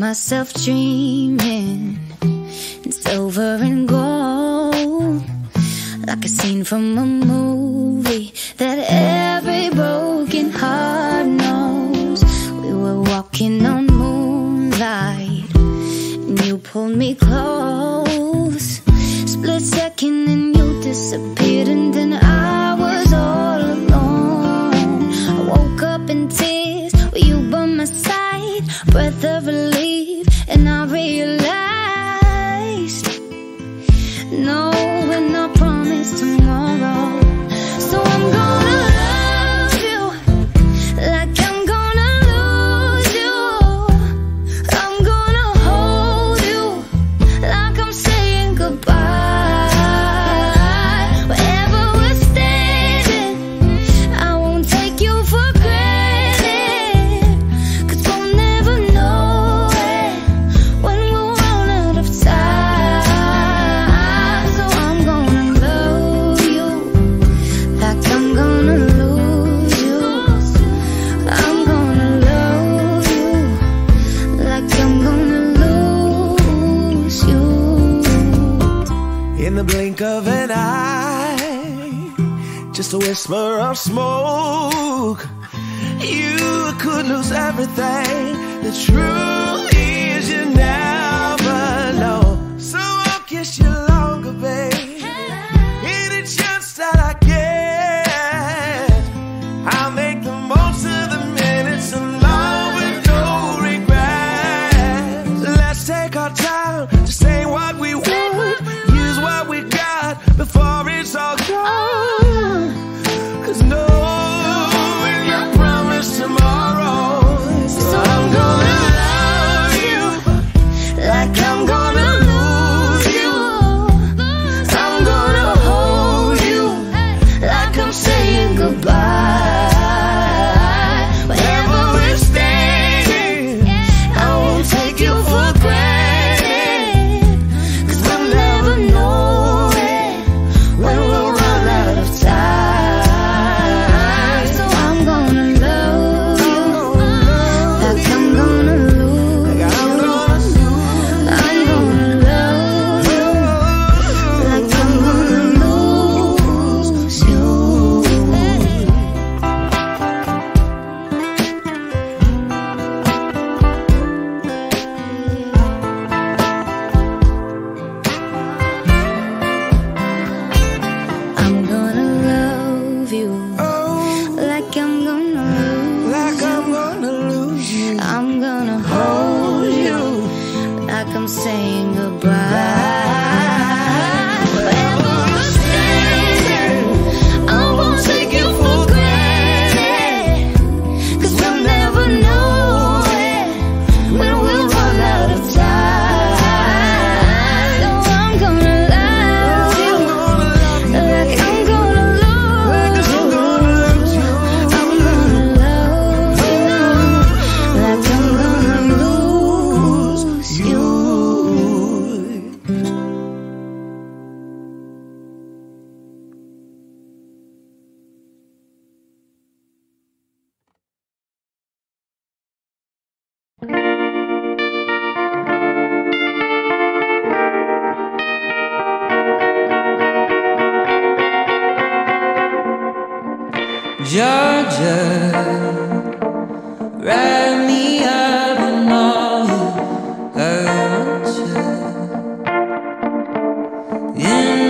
myself dreaming in silver and gold, like a scene from a movie that every broken heart knows. We were walking on moonlight, and you pulled me close. Split second, and you disappeared, and then I. whisper of smoke, you could lose everything. The truth. saying Georgia, wrap me up in all her In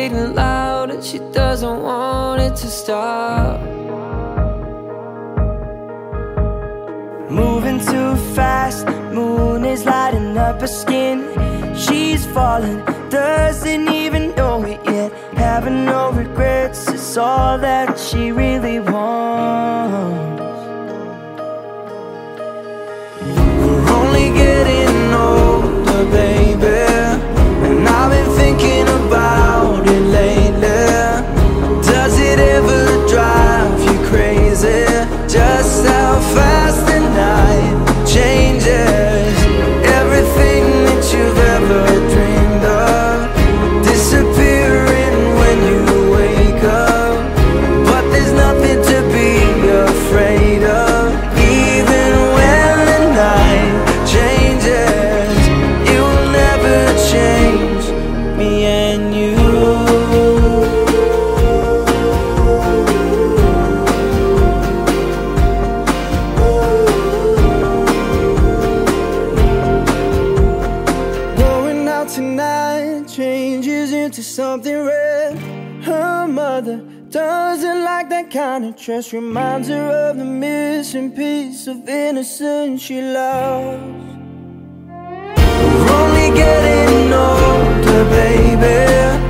Beating loud and she doesn't want it to stop. Moving too fast, moon is lighting up her skin. She's falling, doesn't even know it yet. Having no regrets, it's all that she really wants something red. Her mother doesn't like that kind of dress. Reminds her of the missing piece of innocence she lost. We're only getting older, baby.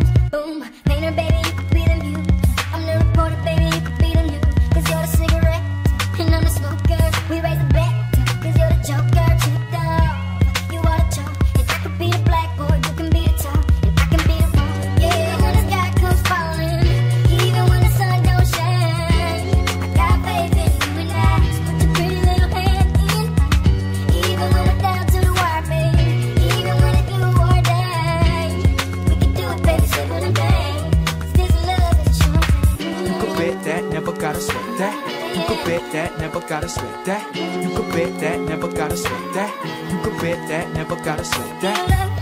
Never gotta sweat that.